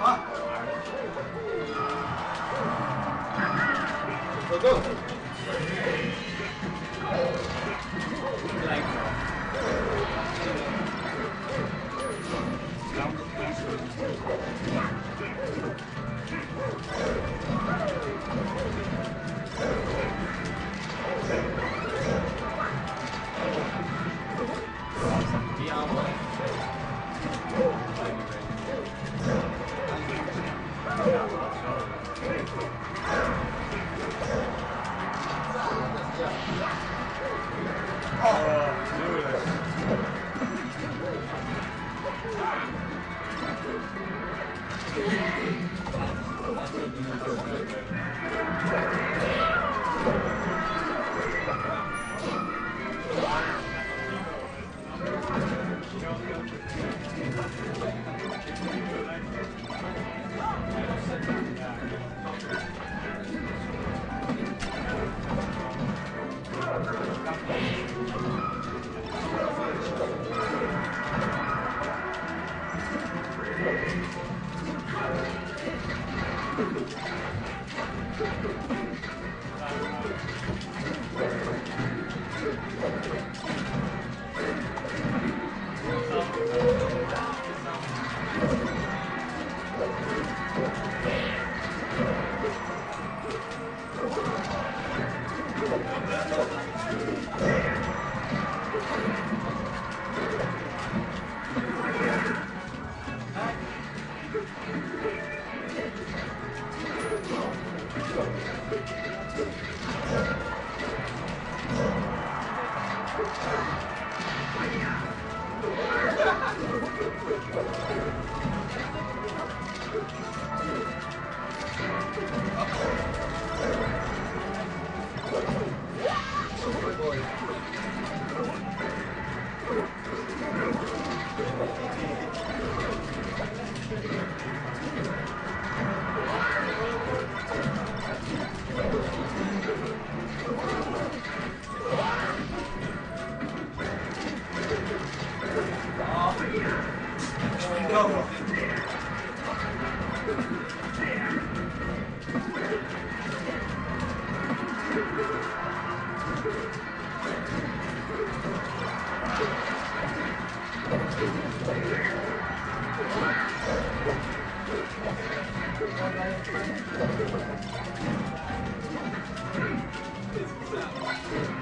好，走走。Ja,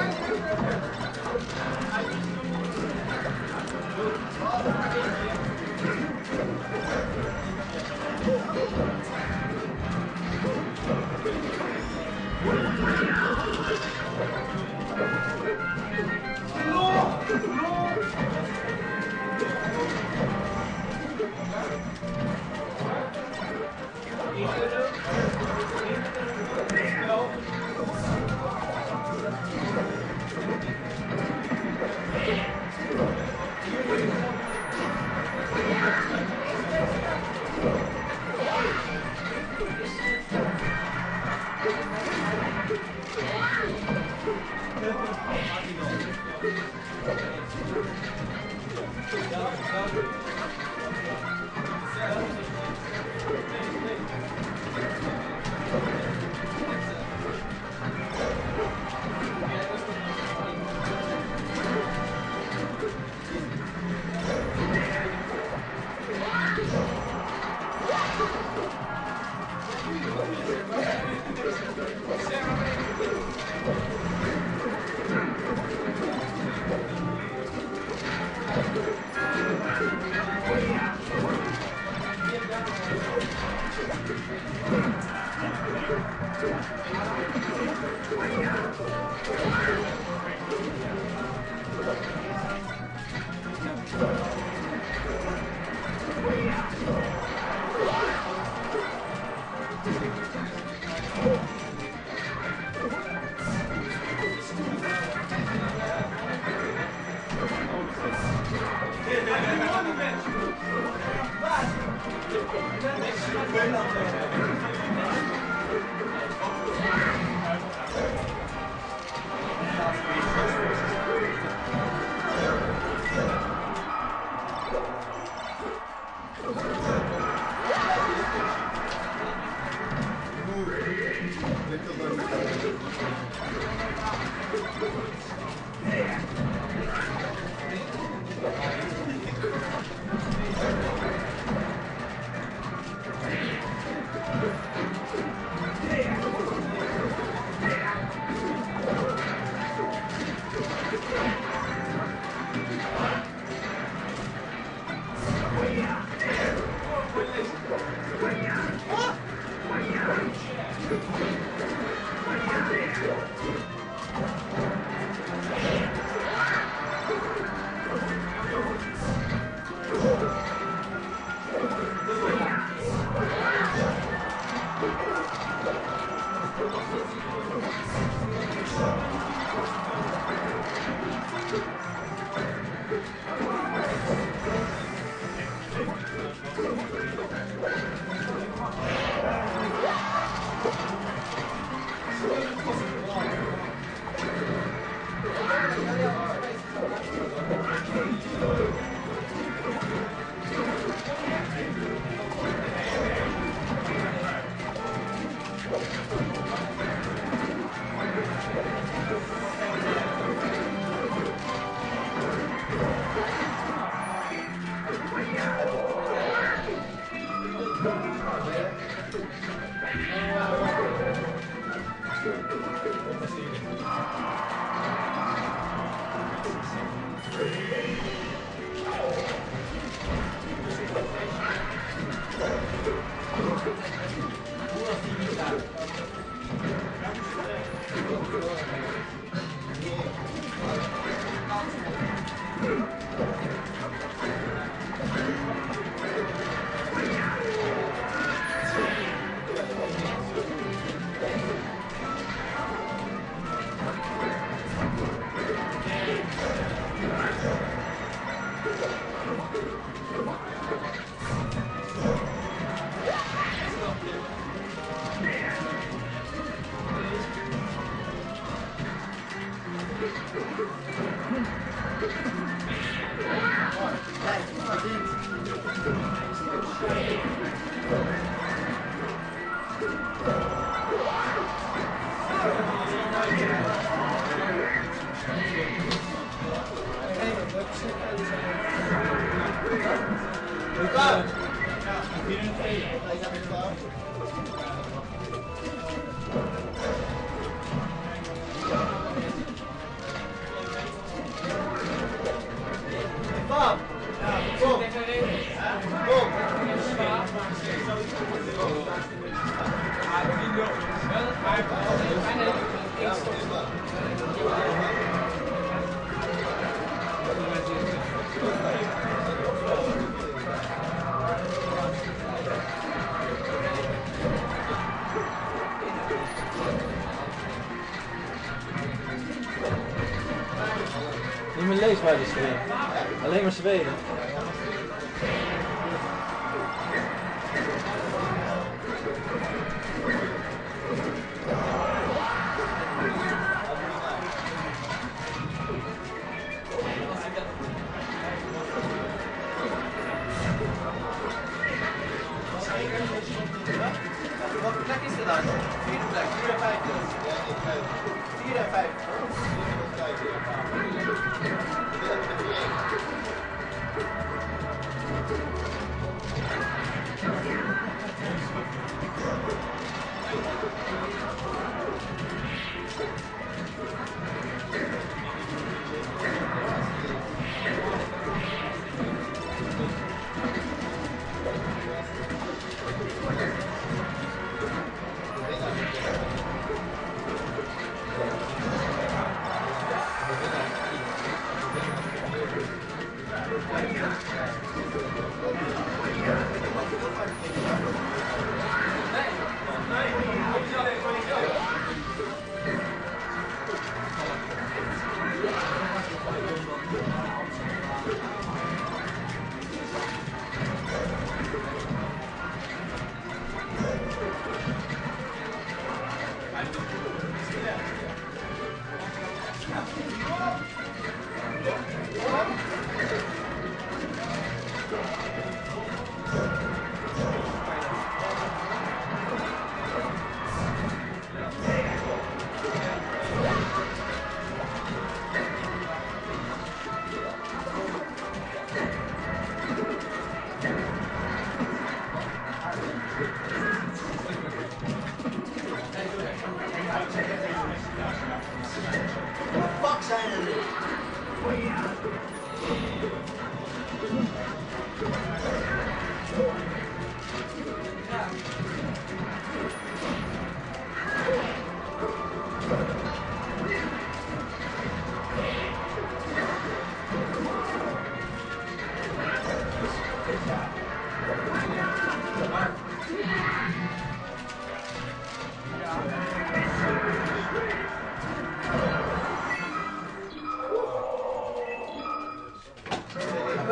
Thank you. Ricardo! Aqui não tem. Niet meer bij die eh. Alleen maar Zweden.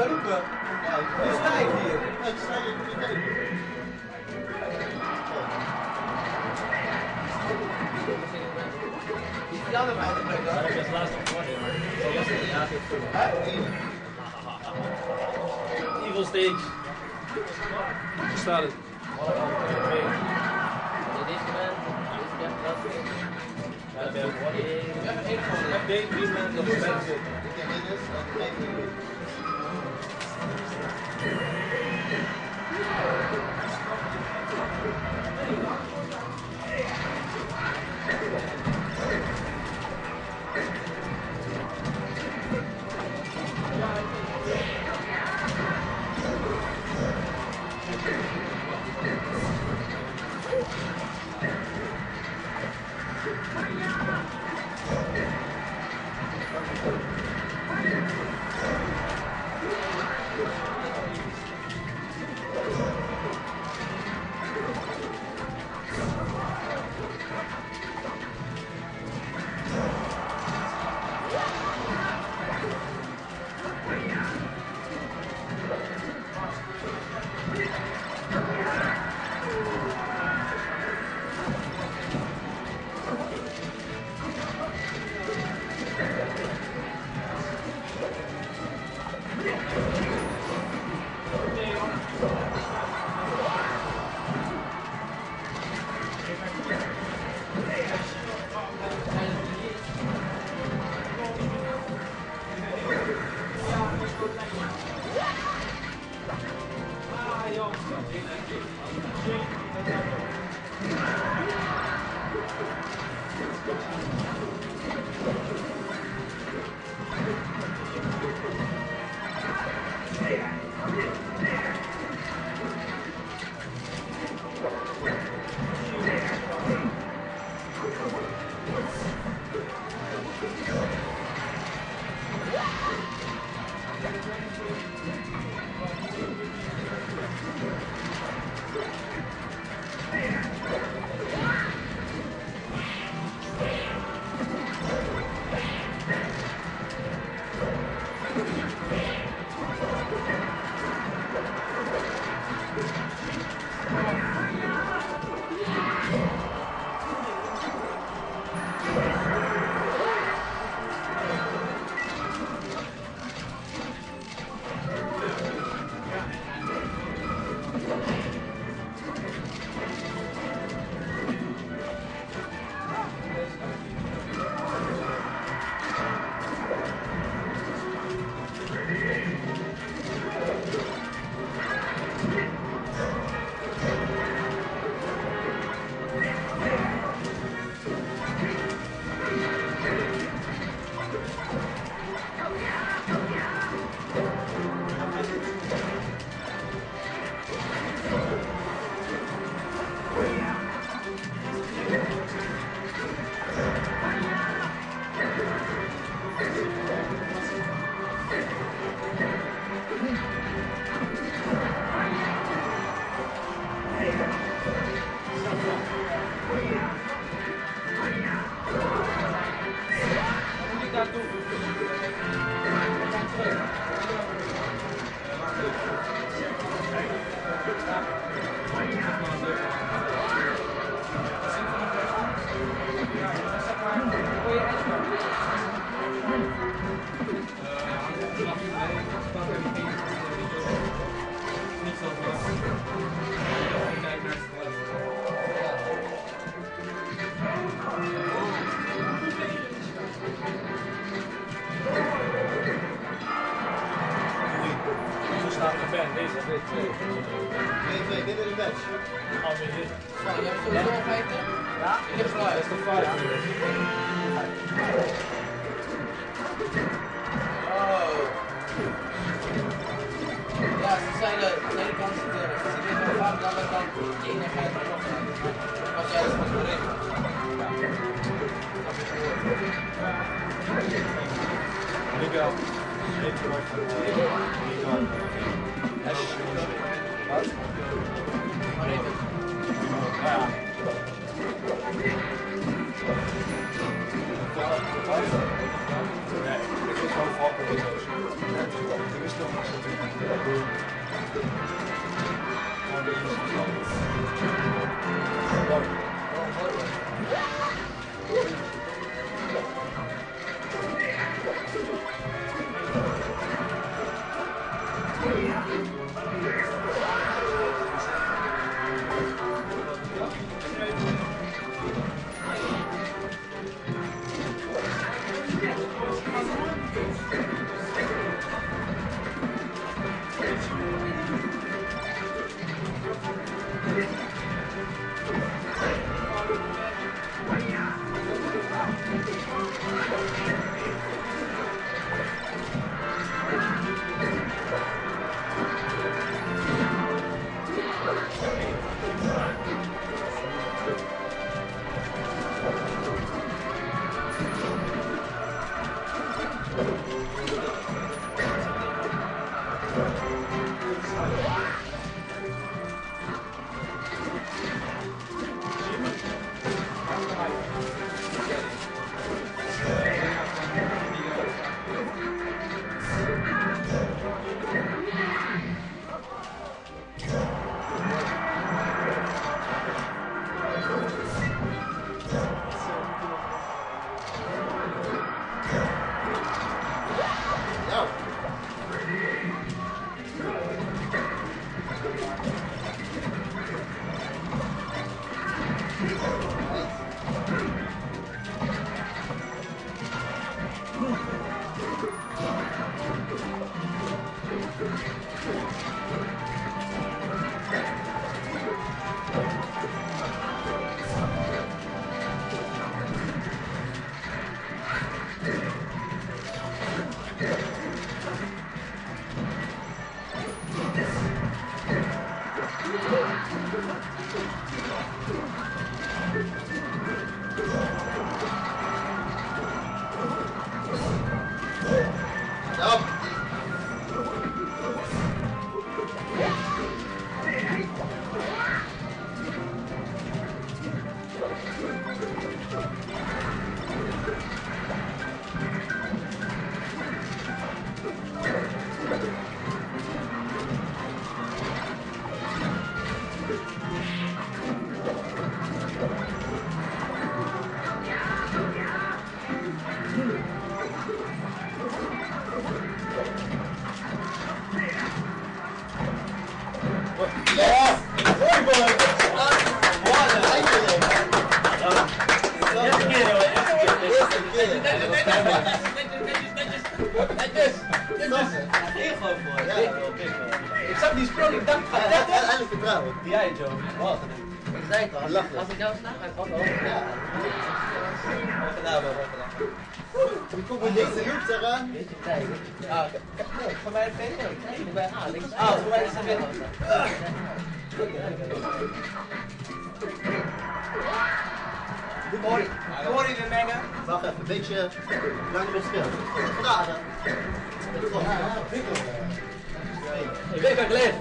Roepen, roepen. Nu sta ik hier. Ja, die niet te kijken. Die is die andere meid erbij Dat was als laatste geworden, maar het. Hè? Evil Stage. Hoe staat het? Ik heb een gewoon. Ik weet wie men op het. Ik Ines en ik Thank you. おい! Ben, deze. Nee, nee, dit is een match. Als je. Ja, ik heb het Dat is de 5. Miguel. Miguel. Ash. 死掉了！啊，好多人。Wat? Maar Ik zag die sprong, ik dacht van Ja, net. Eindelijk vertrouwen. Die jij, Joe. Wat? Ik zei het al, als ik jou sta, dan kan het Ja. Wat gedaan. Wat gedaan. Wie komt met deze hoek eraan? Weet je, tijd. Ah, Nee, voor mij heeft nee, ik ik ben A, links. Ah, voor mij is het wit. Mooi, mooi weer mengen. Wacht even, een beetje langer met spel. Gedaan. Ik weet waar Vem, Baglef!